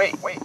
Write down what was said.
wait, wait.